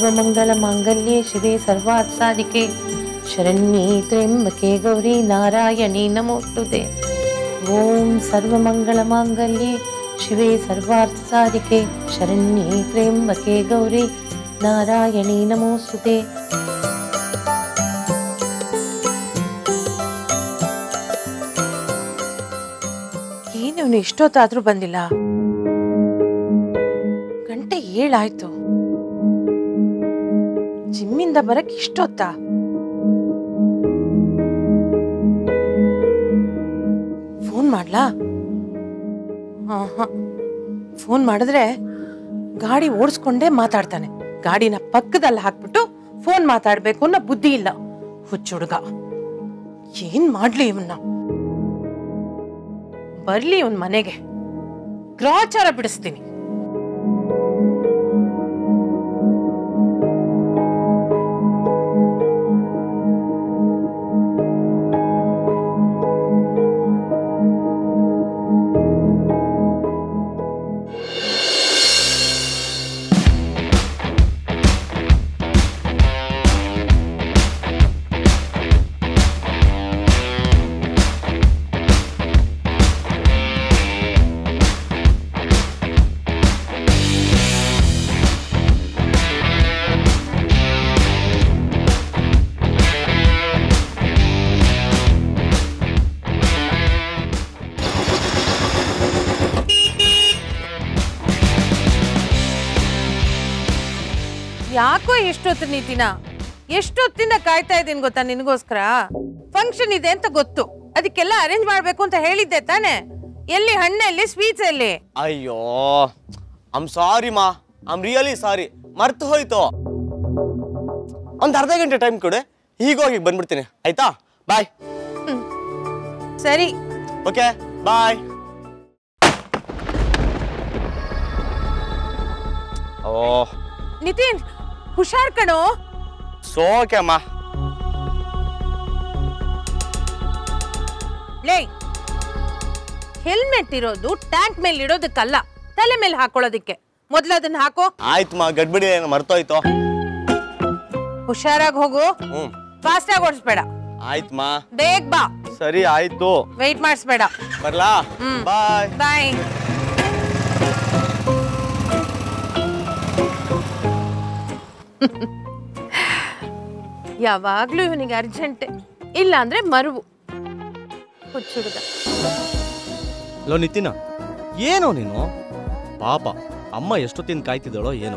ಸರ್ವಮಂಗಲಮಾಂಗಲ್ಯೆ ಶಿವೆ ಸರ್ವಾರ್ಥ ಸಾಧಿಕೆ ಶರಣ್ಯೇ ಗೌರಿ ನಾರಾಯಣಿ ನಮೋಸ್ತುತೆ. ಓಂ ಸರ್ವಮಂಗಳಮಾಂಗಲ್ಯೆ ಶಿವೆ ಸರ್ವಾರ್ಥ ಸಾಧಿಕೆ ಶರಣ್ಯೇ ಗೌರಿ ನಾರಾಯಣಿ ನಮೋಸ್ತುತೆ. ಏನು ಇಷ್ಟೊತ್ತಾದ್ರೂ ಬಂದಿಲ್ಲ? ಗಂಟೆ ಏಳಾಯ್ತು. ಜಿಮ್ಮಿಂದ ಬರಕ್ ಇಷ್ಟೊತ್ತಾ? ಫೋನ್ ಮಾಡ್ಲಾ? ಫೋನ್ ಮಾಡಿದ್ರೆ ಗಾಡಿ ಓಡಿಸ್ಕೊಂಡೇ ಮಾತಾಡ್ತಾನೆ. ಗಾಡಿನ ಪಕ್ಕದಲ್ಲಿ ಹಾಕ್ಬಿಟ್ಟು ಫೋನ್ ಮಾತಾಡ್ಬೇಕು ಅನ್ನೋ ಬುದ್ಧಿ ಇಲ್ಲ. ಹುಚ್ಚುಡುಗ ಏನ್ ಮಾಡ್ಲಿ ಇವನ್ನ ಬರ್ಲಿ ಇವನ್ ಮನೆಗೆ. ಗ್ರಾಚಾರ ಬಿಡಿಸ್ತೀನಿ. ಎಷ್ಟೊತ್ತು ನೀತಿನ ಎಷ್ಟೊತ್ತಿನ ಕಾಯ್ತಾ ಇದ್ದೀನಿ ಗೊತ್ತಾ ನಿನಗೋಸ್ಕರ? ಫಂಕ್ಷನ್ ಇದೆ ಅಂತ ಗೊತ್ತು. ಅದಕ್ಕೆಲ್ಲ ಅರೇಂಜ್ ಮಾಡ್ಬೇಕು ಅಂತ ಹೇಳಿದ್ದೆ ತಾನೆ. ಎಲ್ಲಿ ಹಣ್ಣಲ್ಲಿ ಸ್ವೀಟ್ಸ್ ಎಲ್ಲಿ? ಅಯ್ಯೋ ಐಮ್ ಸಾರಿ ಮಾ. ಐಮ್ ರಿಯಲಿ ಸಾರಿ ಮರ್ತು ಹೋಯ್ತು. ಒಂದ್ ಅರ್ಧ ಗಂಟೆ ಟೈಮ್ ಕೊಡು. ಹೀಗೋಗಿ ಬಂದ್ಬಿಡ್ತೀನಿ. ಆಯ್ತಾ? ಬಾಯ್ ಸರಿ. ಓಕೆ ಬಾಯ್ ಓ ನಿತಿನ್ ಹುಷಾರ್ ಕಣೋ. ಸೋಕೆ ಅಮ್ಮ. ಲೇ ಹೆಲ್ಮೆಟ್ ಇರೋದು ಟ್ಯಾಂಕ್ ಮೇಲೆ ಇಡೋದಕ್ಕಲ್ಲ ತಲೆ ಮೇಲೆ ಹಾಕೊಳ್ಳೋದಿಕ್ಕೆ. ಮೊದ್ಲು ಅದನ್ನ ಹಾಕೋ. ಆಯ್ತು ಮಾ ಗಡ್ಬಿಡಿ ಏನು ಮರ್ತೋಯ್ತು. ಹುಷಾರಾಗಿ ಹೋಗು. ಹ್ಞೂ ಫಾಸ್ಟ್ ಆಗಿ ಓಡಿಸ್ಬೇಡ. ಆಯ್ತು ಮಾ. ಬೇಗ ಬಾ. ಸರಿ ಆಯ್ತು. ವೆಯ್ಟ್ ಮಾಡಿಸ್ಬೇಡ. ಬರ್ಲಾ? ಹ್ಮ್. ಬಾಯ್ ಬಾಯ್ ಯಾವಾಗ್ಲೂ ಇವನಿಗೆ ಅರ್ಜೆಂಟ್. ಇಲ್ಲ ಅಂದ್ರೆ ಮರುವು. ಹುಚ್ಚುಡುಗ. ನಿತಿನ, ಏನೋ ನೀನು? ಪಾಪ, ಅಮ್ಮ ಎಷ್ಟೊತ್ತಿನ ಕಾಯ್ತಿದ್ದಾಳೋ ಏನೋ.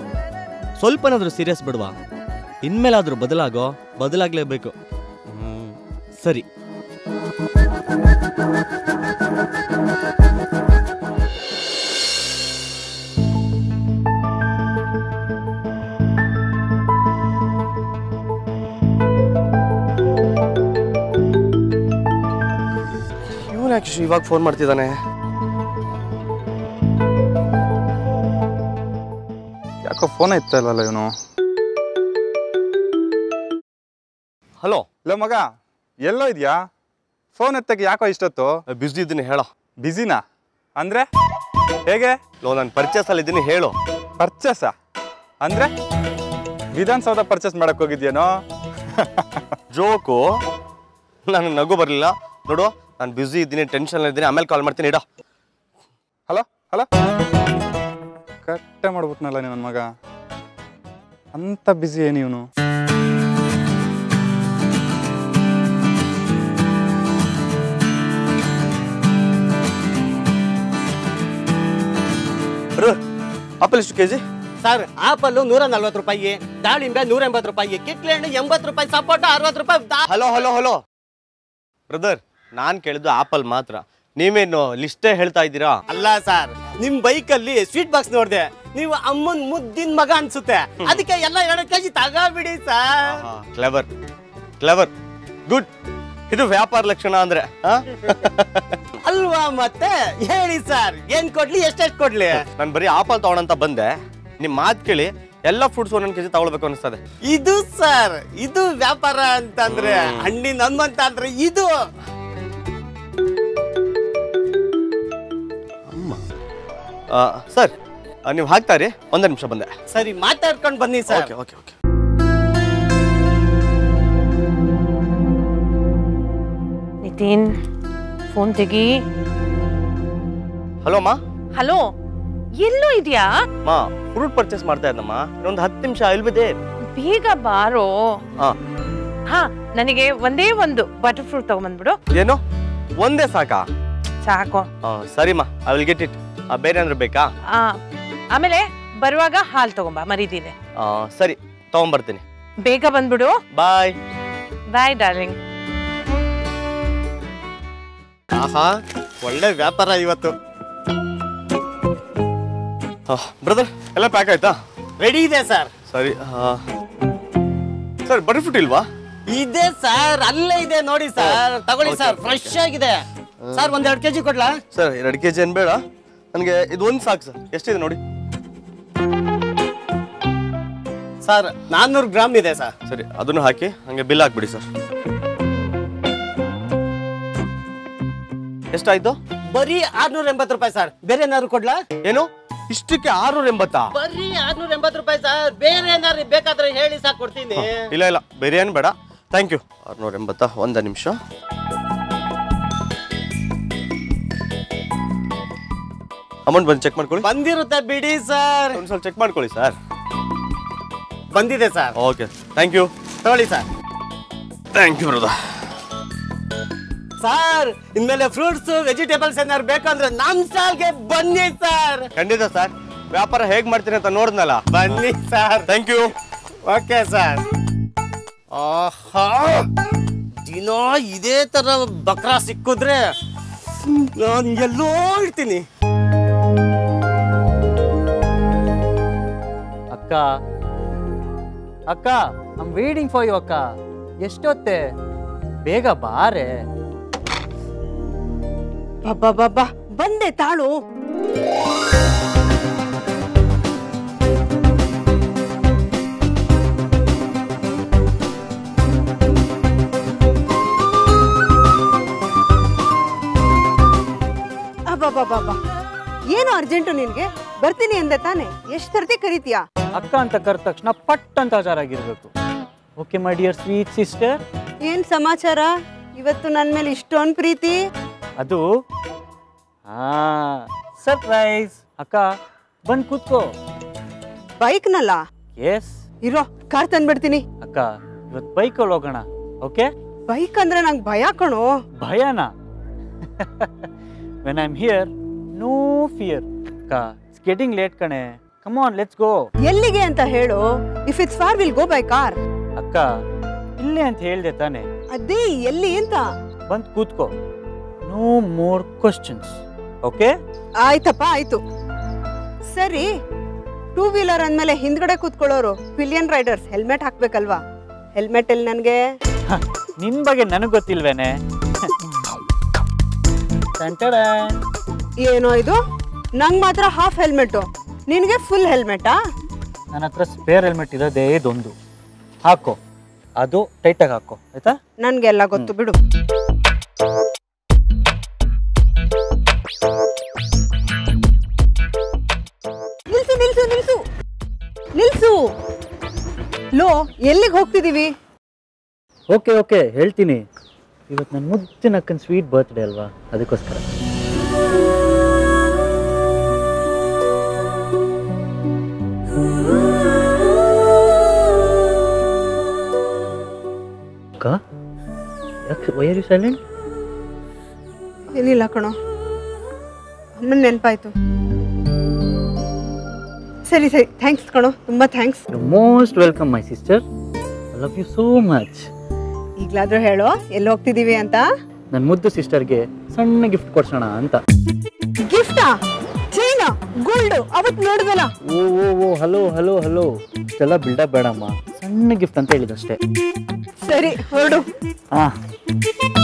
ಸ್ವಲ್ಪನಾದ್ರೂ ಸೀರಿಯಸ್ ಬಿಡ್ವಾ? ಇನ್ಮೇಲಾದ್ರೂ ಬದಲಾಗೋ? ಬದಲಾಗ್ಲೇಬೇಕು. ಸರಿ. ಯಾಕೆ ಇವಾಗ ಫೋನ್ ಮಾಡ್ತಿದ್ದಾನೆ. ಯಾಕೋ ಫೋನ್ ಇತ್ತ ಇಲ್ಲಲ್ಲ ಇವನು? ಹಲೋ. ಇಲ್ಲ ಮಗ ಎಲ್ಲೋ ಇದೆಯಾ? ಫೋನ್ ಎತ್ತಕ್ಕೆ ಯಾಕೋ ಇಷ್ಟೊತ್ತು? ಬ್ಯುಸಿ ಇದ್ದೀನಿ ಹೇಳೋ. ಬ್ಯುಸಿನಾ ಅಂದ್ರೆ? ಹೇಗೆ? ಲೋ ನಾನು ಪರ್ಚೇಸ್ ಅಲ್ಲಿ ಇದ್ದೀನಿ ಹೇಳು. ಪರ್ಚೇಸ ಅಂದ್ರೆ? ವಿಧಾನಸೌಧ ಪರ್ಚೇಸ್ ಮಾಡಕ್ ಹೋಗಿದ್ಯೇನೋ? ಜೋಕು. ನನಗೆ ನಗು ಬರಲಿಲ್ಲ. ನೋಡು ನಾನು ಬ್ಯುಸಿ ಇದ್ದೀನಿ ಟೆನ್ಷನ್ ಇದ್ದೀನಿ. ಆಮೇಲೆ ಕಾಲ್ ಮಾಡ್ತೀನಿ ಇಡೋ. ಹಲೋ ಹಲೋ ಕಟ್ಟೆ ಮಾಡ್ಬಿಟ್ನಲ್ಲ ನೀನು ನನ್ನ ಮಗ. ಅಂತ ಬ್ಯುಸಿ ಏನು ಇವನು? ಆಪಲ್ ಎಷ್ಟು ಕೆ ಜಿ ಸರ್ ಆಪಲ್ ನೂರ ನಲ್ವತ್ತು ರೂಪಾಯಿ ದಾಳಿಂಬೆ ನೂರ ಎಂಬತ್ತು ರೂಪಾಯಿ ಕಿತ್ಲೆ ಹಣ್ಣು ಎಂಬತ್ತು ರೂಪಾಯಿ ಸಪೋಟ ಅರವತ್ತು ರೂಪಾಯಿ ದಾ- ಹಲೋ ಹಲೋ ಹಲೋ ಬ್ರದರ್ ನಾನು ಕೇಳಿದ್ದು ಆಪಲ್ ಮಾತ್ರ. ನೀವೇನು ಲಿಸ್ಟೇ ಹೇಳ್ತಾ ಇದ್ದೀರಾ? ಅಲ್ಲ ಸರ್ ನಿಮ್ ಬೈಕ್ ಅಲ್ಲಿ ಸ್ವೀಟ್ ಬಾಕ್ಸ್ ನೋಡ್ದೆ ನೀವು ಅಮ್ಮನ್ ಮುದ್ದಿನ ಮಗ ಅನ್ಸುತ್ತೆ. ಅದಕ್ಕೆ ಎಲ್ಲ ಎರಡು ಕೆಜಿ ತಗೋಬಿಡಿ ಸರ್. ಕ್ಲೆವರ್ ಕ್ಲೆವರ್ ಗುಡ್ ಇದು ವ್ಯಾಪಾರ ಲಕ್ಷಣ ಅಂದ್ರೆ? ಅಲ್ವಾ ಮತ್ತೆ? ಹೇಳಿ ಸರ್ ಏನ್ ಕೊಡ್ಲಿ ಎಷ್ಟೆಷ್ಟು ಕೊಡ್ಲಿ? ನಾನು ಬರೀ ಆಪಲ್ ತಗೊಳಂತ ಬಂದೆ. ನಿಮ್ ಮಾತು ಕೇಳಿ ಎಲ್ಲ ಫುಡ್ಸ್ ಒಂದೊಂದು ಕೆಜಿ ತಗೊಳ್ಬೇಕು ಅನಿಸ್ತದೆ. ಇದು ಸರ್ ಇದು ವ್ಯಾಪಾರ ಅಂತಂದ್ರೆ ಹಣ್ಣಿನ ಹನುಮಂತ ಅಂದ್ರೆ ಇದು. ಸರ್ ನೀವು ಹಾಕ್ತಾರಿ ಒಂದೇ ನಿಮಿಷ ಬಂದೆ. ಸರಿ ಮಾತಾಡ್ಕೊಂಡು ಬನ್ನಿ sir. Okay okay okay. Nitin phone ತೆಗಿ. ಹಲೋ ಮಾ? ಹಲೋ ಎಲ್ಲೋ ಇದೆಯಾ? ಮಾ ಫ್ರೂಟ್ ಪರ್ಚೇಸ್ ಮಾಡ್ತಾ ಇದ್ದಮ್ಮ ಇನ್ನೊಂದು ಹತ್ತು ನಿಮಿಷ ಇಲ್ಬಿದೆ ಬೇಗ ಬಾರೋ. ಹಾ ಹಾ ನನಗೆ ಒಂದೇ ಒಂದು ಬಟರ್ ಫ್ರೂಟ್ ತಗೊಂಡ್ಬಂದ್ಬಿಡು. ಏನು? ಒಂದೇ ಸಾಕಾ? ಸಾಕು. ಸರಿಮ್ಮ ಸರಿಮಾ ಐ ವಿಲ್ ಗೆಟ್ ಇಟ್ ಬೇರೆ ಅಂದ್ರೆ ಬೇಕಾ? ಆ, ಆಮೇಲೆ ಬರುವಾಗ ಹಾಲು ತಗೊಂಬ ಮರಿದೀನಿ ಆ, ಸರಿ ತಗೊಂಬರ್ತೀನಿ. ಬೇಗ ಬಂದ್ಬಿಡು. ಬಾಯ್ ಬಾಯ್ ಡಾರ್ಲಿಂಗ್ ಆಹಾ ಒಳ್ಳೆ ವ್ಯಾಪಾರ ಇವತ್ತು. ಬ್ರದರ್ ಎಲ್ಲ ಪ್ಯಾಕ್ ಆಯ್ತಾ? ರೆಡಿ ಇದೆ ಸರ್ ಸರಿ ಸರ್ ಬಟರ್ ಫ್ರೂಟ್ ಇಲ್ವಾ? ಇದೆ ಸರ್ ಅಲ್ಲೇ ಇದೆ ನೋಡಿ ಸರ್ ತಗೊಳ್ಳಿ ಸರ್ ಫ್ರೆಶ್ ಆಗಿದೆ. ಸರ್ ಒಂದ್ ಎರಡು ಕೆಜಿ ಕೊಡ್ಲಾ? ಸರ್ ಎರಡು ಕೆ ಜಿ ಏನು ಬೇಡ. ನನಗೆ ಇದು ಒಂದು ಸಾಕು ಸರ್ ಎಷ್ಟಿದೆ ನೋಡಿ. ಸರ್ ನಾನ್ನೂರು ಗ್ರಾಮ್ ಇದೆ ಸರ್ ಸರಿ ಅದನ್ನು ಹಾಕಿ ಹಂಗೆ ಬಿಲ್ ಹಾಕ್ಬಿಡಿ ಸರ್ ಎಷ್ಟಾಯ್ತು? ಬರೀ ಆರ್ನೂರ ಎಂಬತ್ತು ರೂಪಾಯಿ ಸರ್ ಬೇರೆ ಏನಾದ್ರು ಕೊಡ್ಲಾ? ಏನು? ಇಷ್ಟಕ್ಕೆ ಆರ್ನೂರ ಎಂಬತ್ತಾ? ಬರೀ ಆರ್ನೂರ ಎಂಬತ್ತು ರೂಪಾಯಿ ಸರ್ ಬೇರೆ ಏನಾದ್ರು ಬೇಕಾದ್ರೆ ಹೇಳಿ ಸಾಕ್ ಕೊಡ್ತೀನಿ. ಇಲ್ಲ ಇಲ್ಲ. ಬೇರೆ ಏನ್ ಬೇಡ. ಥ್ಯಾಂಕ್ ಯು ಆರ್ನೂರ ಎಂಬತ್ತಾ? ಒಂದ ನಿಮಿಷ. ಅಮೌಂಟ್ ಬಂದು ಚೆಕ್ ಮಾಡ್ಕೊಳ್ಳಿ. ಬಂದಿರುತ್ತೆ ಬಿಡಿ ಸರ್. ಒಂದು ಸ್ವಲ್ಪ ಚೆಕ್ ಮಾಡ್ಕೊಳ್ಳಿ ಸರ್. ಬಂದಿದೆ ಸರ್. ಓಕೆ ಥ್ಯಾಂಕ್ ಯು ತಗೊಳ್ಳಿ sir. Thank you brother sir ಇನ್ಮೇಲೆ ಫ್ರೂಟ್ಸ್ ವೆಜಿಟೇಬಲ್ಸ್ ಏನಾದ್ರು ಬೇಕಂದ್ರೆ ನಮ್ ಸ್ಟಾಲ್ಗೆ ಬನ್ನಿ ಸರ್. ಖಂಡಿತ ಸರ್. ವ್ಯಾಪಾರ ಹೇಗೆ ಮಾಡ್ತೀನಿ ಅಂತ ನೋಡಿದ್ನಲ್ಲ. ಬನ್ನಿ sir. Thank you okay sir. ಆಹಾ. ದಿನ ಇದೇ ತರ ಬಕ್ರಾ ಸಿಕ್ಕಿದ್ರೆ ನಾನು ಎಲ್ಲೋ ಇರ್ತೀನಿ. ಅಕ್ಕ? ಅಕ್ಕ ಐಮ್ ವೇಟಿಂಗ್ ಫಾರ್ ಯು ಅಕ್ಕ. ಎಷ್ಟೊತ್ತೆ? ಬೇಗ ಬಾರೆ. ಬಾಬಾ ಬಂದೆ ತಾಳು. ಅಬ್ಬಬ್ಬಬ್ಬಬ್ಬ. ಏನು ಅರ್ಜೆಂಟು ನಿನ್ಗೆ? ಬರ್ತೀನಿ ಅಂದೆ ತಾನೆ. ಎಷ್ಟು ಸರ್ತಿ ಕರಿತೀಯಾ? ಅಕ್ಕ ಅಂತ ಕರೆದ ತಕ್ಷಣ ಪಟ್ ಅಂತ ಆಗಿರ್ಬೇಕು okay my dear sweet sister ಏನ್ ಸಮಾಚಾರ? ಇವತ್ತು ನನ್ನ ಮೇಲೆ ಇಷ್ಟೊಂದು ಪ್ರೀತಿ? ಅದು ಹಾ ಸರ್ಪ್ರೈಸ್ ಅಕ್ಕ ಬಂದ್ ಕೂತ್ಕೋ. ಬೈಕ್ನಲ್ಲ? ಎಸ್ ಇರೋ ಕಾರ್ ತಂದ್ಬಿಡ್ತೀನಿ. ಅಕ್ಕ ಇವತ್ತು ಬೈಕಲ್ಲಿ ಹೋಗೋಣ ಓಕೆ ಬೈಕ್ ಅಂದ್ರೆ ನಂಗೆ ಭಯ ಕಣೋ. ಭಯನಾ? When I am here no fear ಅಕ್ಕ ಗೆಟಿಂಗ್ ಲೇಟ್ ಕಣೆ. ಕಮ್ ಆನ್ ಲೆಟ್ಸ್ ಗೋ ಎಲ್ಲಿಗೆ ಅಂತ ಹೇಳು. If it's far will go by car ಅಕ್ಕ ಇಲ್ಲೇ ಅಂತ ಹೇಳ್ದೆ ತಾನೆ. ಅದೇ ಎಲ್ಲಿ ಅಂತ? ಬಂದ್ ಕೂತ್ಕೋ. ನೋ ಮೋರ್ ಕ್ವಶನ್ಸ್ ಓಕೆ ಆಯ್ತಪ್ಪ ಆಯ್ತು. ಸರಿ ಟೂ ವೀಲರ್ ಅಂದ್ಮೇಲೆ ಹಿಂದ್ಗಡೆ ಕೂತ್ಕೊಳ್ಳೋರು ಪಿಲಿಯನ್ ರೈಡರ್ಸ್ ಹೆಲ್ಮೆಟ್ ಹಾಕ್ಬೇಕಲ್ವಾ? ಹೆಲ್ಮೆಟ್ ಎಲ್ಲಿ ನನಗೆ? ನಿನ್ ಬಗ್ಗೆ ನನಗೆ ಗೊತ್ತಿಲ್ವೇನೆ. ಏನೋ ಇದು? ನಂಗೆ ಮಾತ್ರ ಹಾಫ್ ಹೆಲ್ಮೆಟ್ ನಿನಗೆ ಫುಲ್ ಹೆಲ್ಮೆಟಾ ನನ್ನ ಹತ್ರ ಸ್ಪೇರ್ ಹೆಲ್ಮೆಟ್ ಇರೋದೇ ಇದೊಂದು. ಹಾಕೋ. ಅದು ಟೈಟಾಗಿ ಹಾಕೋ. ಆಯ್ತಾ? ಎಲ್ಲ ಗೊತ್ತು ಬಿಡು. ನಿಲ್ಸು ನಿಲ್ಸು ನಿಲ್ಸು. ನಿಲ್ಸು. ಲೋ ಎಲ್ಲಿಗೆ ಹೋಗ್ತಿದೀವಿ? ಓಕೆ ಓಕೆ ಹೇಳ್ತೀನಿ. ಇವತ್ತು ನನ್ನ ಮುದ್ದಿನಕ್ಕನ ಸ್ವೀಟ್ ಬರ್ತ್ಡೇ ಅಲ್ವಾ? ಅದಕ್ಕೋಸ್ಕರ. ವೈ ಆರ್ ಯು ಸೈಲೆಂಟ್ ಏನಿಲ್ಲ ಕಣೋ. ಅಮ್ಮನ ನೆನಪಾಯ್ತು. ಸರಿ ಸರಿ. ಥ್ಯಾಂಕ್ಸ್ ಕಣೋ. ತುಂಬ thanks most welcome my sister I love you so much ಈಗಲಾದರೂ ಹೇಳೋ ಎಲ್ಲಿ ಹೋಗ್ತಿದ್ದೀವಿ ಅಂತ? ನನ್ನ ಮುದ್ದು ಸಿಸ್ಟರ್ಗೆ ಸಣ್ಣ ಗಿಫ್ಟ್ ಕೊಡ್ಸೋಣ ಅಂತ. ಗಿಫ್ಟಾ ಚೈನಾ ಗೋಲ್ಡ್ ಅವತ್ತು ನೋಡಿದಲ್ಲ ಓ ಓ ಓ ಹಲೋ ಹಲೋ ಹಲೋ ಇಷ್ಟೆಲ್ಲ ಬಿಲ್ಡಪ್ ಬೇಡಮ್ಮ. ಸಣ್ಣ ಗಿಫ್ಟ್ ಅಂತ ಹೇಳಿದಷ್ಟೇ. ಸರಿ ಹೊರಡು. ಹಾಂ Thank you.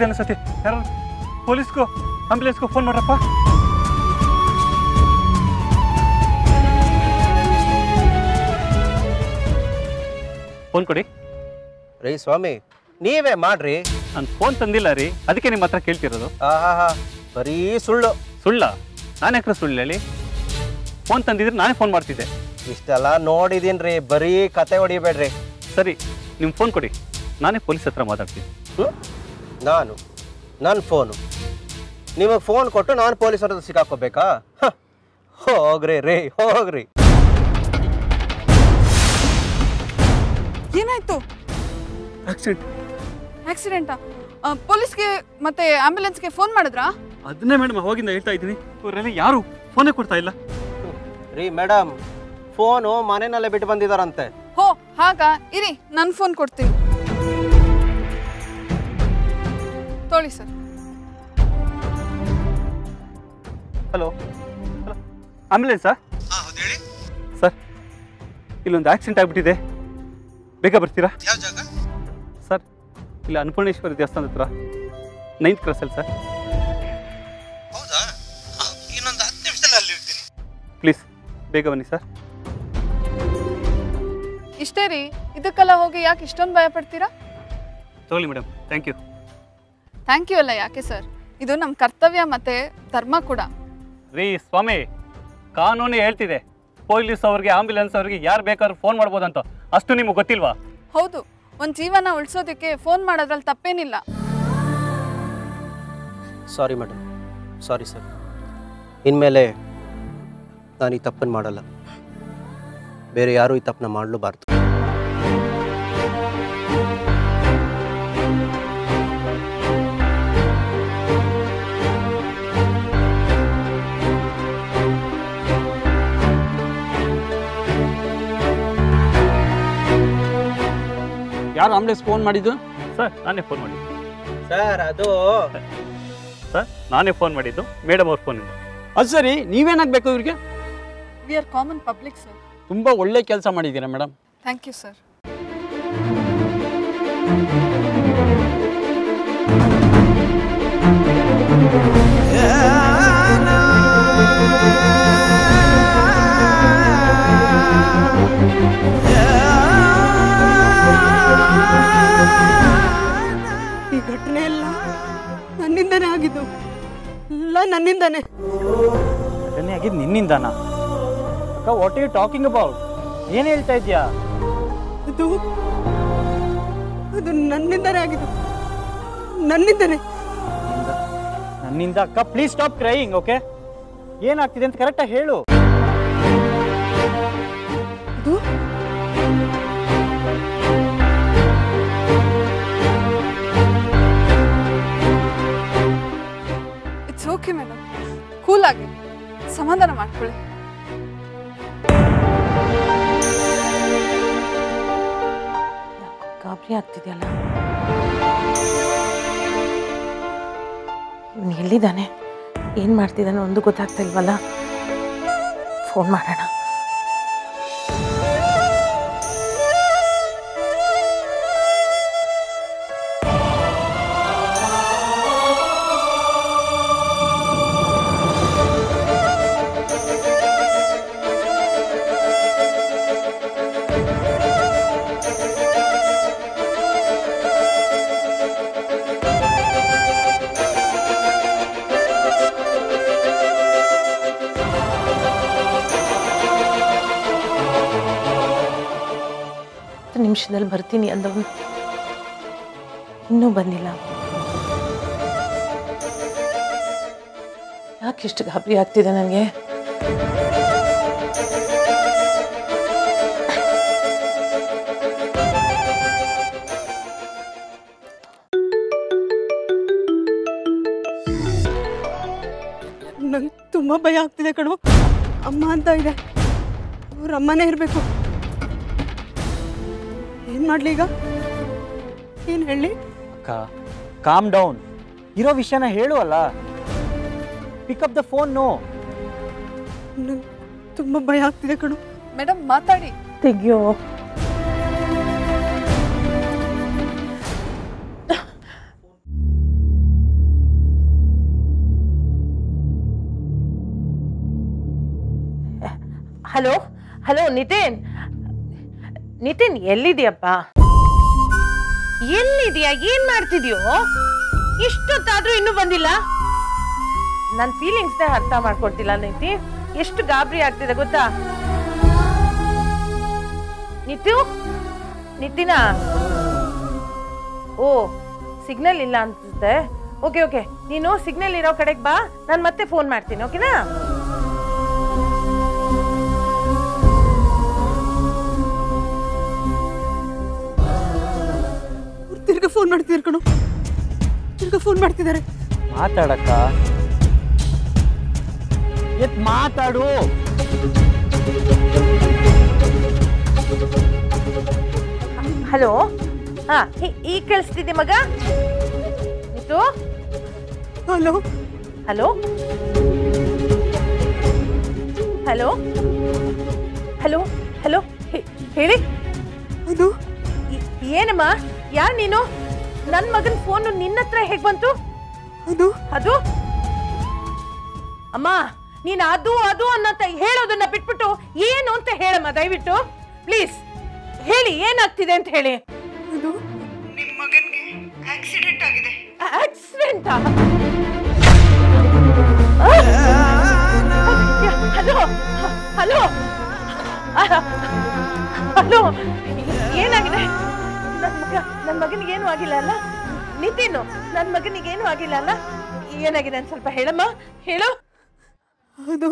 ಸುತ್ತೋಗಿದ್ದಾನೆ ಸತಿ ಯಾರು? ಪೊಲೀಸ್ಗೂ ಆಂಬುಲೆನ್ಸ್ಗೂ ಫೋನ್ ಮಾಡ್ರಪ್ಪ. ಫೋನ್ ಕೊಡಿ. ರೀ ಸ್ವಾಮಿ ನೀವೇ ಮಾಡ್ರಿ. ನಾನು ಫೋನ್ ತಂದಿಲ್ಲ ರೀ ಅದಕ್ಕೆ ನಿಮ್ಮ ಹತ್ರ ಕೇಳ್ತಿರೋದು. ಆಹಾ ಬರೀ ಸುಳ್ಳು. ಸುಳ್ಳ? ನಾನು ಯಾಕ್ರೆ ಸುಳ್ಳು ಹೇಳಿ? ಫೋನ್ ತಂದಿದ್ರೆ ನಾನೇ ಫೋನ್ ಮಾಡ್ತಿದ್ದೆ. ಇಷ್ಟೆಲ್ಲ ನೋಡಿದೀನಿ ರೀ ಬರೀ ಕತೆ ಹೊಡಿಬೇಡ್ರಿ. ಸರಿ ನಿಮ್ಮ ಫೋನ್ ಕೊಡಿ. ನಾನೇ ಪೊಲೀಸ್ ಹತ್ರ ಮಾತಾಡ್ತೀನಿ? ನಾನು ನನ್ನ ಫೋನು. ನಿಮಗೆ ಫೋನ್ ಕೊಟ್ಟು ನಾನು ಪೊಲೀಸ್ ಹತ್ರ ಸಿಕ್ಕಾಕೋಬೇಕಾ ಹ, ಹೋಗ್ರಿ ರೀ ಹೋಗ್ರಿ. ಏನಾಯ್ತು? ಆಕ್ಸಿಡೆಂಟ್. ಆಕ್ಸಿಡೆಂಟಾ? ಪೊಲೀಸ್ಗೆ ಮತ್ತೆ ಆಂಬ್ಯುಲೆನ್ಸ್ಗೆ ಫೋನ್ ಮಾಡಿದ್ರಾ? ಅದನ್ನೇ ಮೇಡಮ್ ಅವಾಗಿಂದ ಹೇಳ್ತಾ ಇದ್ದೀನಿ. ಇವರೆಲ್ಲ ಯಾರು ಫೋನೇ ಕೊಡ್ತಾ ಇಲ್ಲ. ರೀ ಮೇಡಮ್ ಫೋನು ಮನೆಯಲ್ಲೇ ಬಿಟ್ಟು ಬಂದಿದಾರಂತೆ. ಹೋ ಹಾಗಾ? ಇರಿ ನನ್ನ ಫೋನ್ ಕೊಡ್ತೀನಿ. ತೊಳಿ ಸರ್. ಹಲೋ. ಹಲೋ. ಹೇಳಿ. ಸರ್ ಇಲ್ಲೊಂದು ಆಕ್ಸಿಡೆಂಟ್ ಆಗಿಬಿಟ್ಟಿದೆ. ಬೇಗ ಬರ್ತೀರಾ? ಸರ್ ಇಲ್ಲ ಅನ್ನಪೂರ್ಣೇಶ್ವರಿ ದೇವಸ್ಥಾನದ ಹತ್ರ. Ninth ಕ್ರಾಸಲ್ಲಿ sir. ಪ್ಲೀಸ್ ಬೇಗ ಬನ್ನಿ ಸರ್. ಇಷ್ಟೇ ರೀ. ಇದಕ್ಕೆಲ್ಲ ಹೋಗಿ ಯಾಕೆ ಇಷ್ಟೊಂದು ಭಯ ಪಡ್ತೀರಾ ತಗೊಳ್ಳಿ madam. Thank you thank you ಅಲ್ಲ ಯಾಕೆ ಸರ್ ಇದು ನಮ್ಮ ಕರ್ತವ್ಯ ಮತ್ತೆ ಧರ್ಮ ಕೂಡ. ರೀ ಸ್ವಾಮಿ ಕಾನೂನು ಹೇಳ್ತಿದೆ. ಪೊಲೀಸ್ ಅವ್ರಿಗೆ ಆಂಬ್ಯುಲೆನ್ಸ್ ಅವ್ರಿಗೆ ಯಾರು ಬೇಕಾದ್ರೂ ಫೋನ್ ಮಾಡ್ಬೋದಂತ. ಅಷ್ಟು ನಿಮಗೆ ಗೊತ್ತಿಲ್ವಾ? ಹೌದು ಒಂದು ಜೀವನ ಉಳಿಸೋದಕ್ಕೆ ಫೋನ್ ಮಾಡೋದ್ರಲ್ಲಿ ತಪ್ಪೇನಿಲ್ಲ. ಸಾರಿ ಮೇಡಮ್ ಸಾರಿ ಸರ್ ಇನ್ಮೇಲೆ ನಾನು ಈ ತಪ್ಪನ್ನು ಮಾಡಲ್ಲ. ಬೇರೆ ಯಾರೂ ಈ ತಪ್ಪನ್ನ ಮಾಡಲೂಬಾರ್ದು. ಯಾರು ಆಂಬುಲೆನ್ಸ್ ಫೋನ್ ಮಾಡಿದ್ದು? ಸರ್ ನಾನೇ ಫೋನ್ ಮಾಡಿದ್ದು. ಸರ್ ಅದು ಸರ್ ನಾನೇ ಫೋನ್ ಮಾಡಿದ್ದು. ಮೇಡಮ್ ಅವ್ರ ಫೋನಿಂದ ಅದು ಸರಿ ನೀವೇನಾಗಬೇಕು ಇವ್ರಿಗೆ? We are common public sir ತುಂಬ ಒಳ್ಳೆ ಕೆಲಸ ಮಾಡಿದ್ದೀರಾ ಮೇಡಮ್? ಥ್ಯಾಂಕ್ ಯು ಸರ್ ಈ ನನ್ನಿಂದನೇ. ಘಟನೆ ಆಗಿದ್ದು ನಿನ್ನಿಂದಾನ? ಅಕ್ಕ ವಾಟ್ ಯು ಟಾಕಿಂಗ್ ಅಬೌಟ್ ಏನು ಹೇಳ್ತಾ ಇದೆಯಾ ಅದು ಅದು ನನ್ನಿಂದನೇ ಆಗಿದ್ದು. ನನ್ನಿಂದನೇ. ನನ್ನಿಂದ ಅಕ್ಕ ಪ್ಲೀಸ್ ಸ್ಟಾಪ್ ಕ್ರೈಯಿಂಗ್ ಓಕೆ ಏನಾಗ್ತಿದೆ ಅಂತ ಕರೆಕ್ಟಾಗಿ ಹೇಳು. ಓಕೆ ಮೇಡಮ್ ಕೂಲ್ ಆಗಿ, ಸಮಾಧಾನ ಮಾಡ್ಕೊಳ್ಳಿ. ಗಾಬರಿ ಆಗ್ತಿದೆಯಲ್ಲ? ಇವನು ಎಲ್ಲಿದ್ದಾನೆ? ಏನು ಮಾಡ್ತಿದ್ದಾನೆ ಒಂದು ಗೊತ್ತಾಗ್ತಾ ಇಲ್ವಲ್ಲ? ಫೋನ್ ಮಾಡೋಣ. ನಿಮಿಷದಲ್ಲಿ ಬರ್ತೀನಿ ಅಂದವನು ಇನ್ನೂ ಬಂದಿಲ್ಲ. ಯಾಕೆ ಇಷ್ಟು ಗಾಬರಿ ಆಗ್ತಿದೆ ನನಗೆ? ನಂಗೆ ತುಂಬ ಭಯ ಆಗ್ತಿದೆ ಕಣು. ಅಮ್ಮ ಅಂತ ಇದೆ. ಅವ್ರ ಅಮ್ಮನೇ ಇರಬೇಕು. ಏನು ಮಾಡಲಿ ಈಗ? ಏನು ಹೇಳಿ? ಅಕ್ಕ ಕಾಮ್ ಡೌನ್ ಇರೋ ವಿಷಯನ ಹೇಳು ಅಲ್ಲ ಪಿಕಪ್ ದ ಫೋನ್ ನೋ ನಂಗೆ ತುಂಬ ಭಯ ಆಗ್ತಿದೆ ಕಣು. ಮೇಡಮ್ ಮಾತಾಡಿ. ತೆಗಿಯೋ. ಹಲೋ? ಹಲೋ ನಿತಿನ್? ನಿತಿನ್ ಎಲ್ಲಿದ್ಯಪ್ಪ? ಎಲ್ಲಿದ್ಯಾ? ಏನ್ ಮಾಡ್ತಿದ್ಯೋ? ಇಷ್ಟೊತ್ತಾದ್ರೂ ಇನ್ನೂ ಬಂದಿಲ್ಲ? ನನ್ನ ಫೀಲಿಂಗ್ಸ್ನೇ ಅರ್ಥ ಮಾಡ್ಕೊಡ್ತಿಲ್ಲ ನಿತಿ. ಎಷ್ಟು ಗಾಬರಿ ಆಗ್ತಿದೆ ಗೊತ್ತಾ? ನಿತ್ಯು ನಿತಿನ? ಓ ಸಿಗ್ನಲ್ ಇಲ್ಲ ಅನ್ಸುತ್ತೆ. ಓಕೆ ಓಕೆ ನೀನು ಸಿಗ್ನಲ್ ಇರೋ ಕಡೆಗೆ ಬಾ. ನಾನು ಮತ್ತೆ ಫೋನ್ ಮಾಡ್ತೀನಿ ಓಕೆನಾ ತಿರ್ಗಾ ಫೋನ್ ಮಾಡ್ತಿದ್ದಾರೆ ಕಣು. ತಿರ್ಗ ಫೋನ್ ಮಾಡ್ತಿದ್ದಾರೆ ಮಾತಾಡಕ್ಕ. ಎತ್ ಮಾತಾಡು. ಹಲೋ. ಹಾ ಈ ಕೇಳಿಸ್ತಿದ್ದೆ ಮಗ? ಇದು hello. Hello. Hello. Hello hello ಹೇಳಿ. ಅದು ಏನಮ್ಮ? ಯಾರು ನೀನು? ನನ್ನ ಮಗನ ಫೋನು ನಿನ್ನ ಹತ್ರ ಹೇಗೆ ಬಂತು? ಅದು? ಅದು? ಅಮ್ಮ ನೀನು ಅದು ಅದು ಅನ್ನಂತ ಹೇಳೋದನ್ನ ಬಿಟ್ಬಿಟ್ಟು ಏನು ಅಂತ ಹೇಳಮ್ಮ ದಯವಿಟ್ಟು. ಪ್ಲೀಸ್ ಹೇಳಿ ಏನಾಗ್ತಿದೆ ಅಂತ ಹೇಳಿ. ಅದು? ನಿಮ್ಮ ಮಗನಿಗೆ ಆಕ್ಸಿಡೆಂಟ್ ಆಗಿದೆ. ಆಕ್ಸಿಡೆಂಟಾ ಹಲೋ ಹಲೋ. ಹಲೋ ಏನಾಗಿದೆ? ನನ್ನ ಮಗ ನನ್ನ ಮಗನಿಗೆ ಏನು ಆಗಿಲ್ಲ ಅಲ್ಲ? ನಿತಿನು ನನ್ನ ಮಗನಿಗೆ ಏನು ಆಗಿಲ್ಲ ಅಲ್ಲ? ಏನಾಗಿದೆ ಸ್ವಲ್ಪ ಹೇಳಮ್ಮ, ಹೇಳು. ಅದು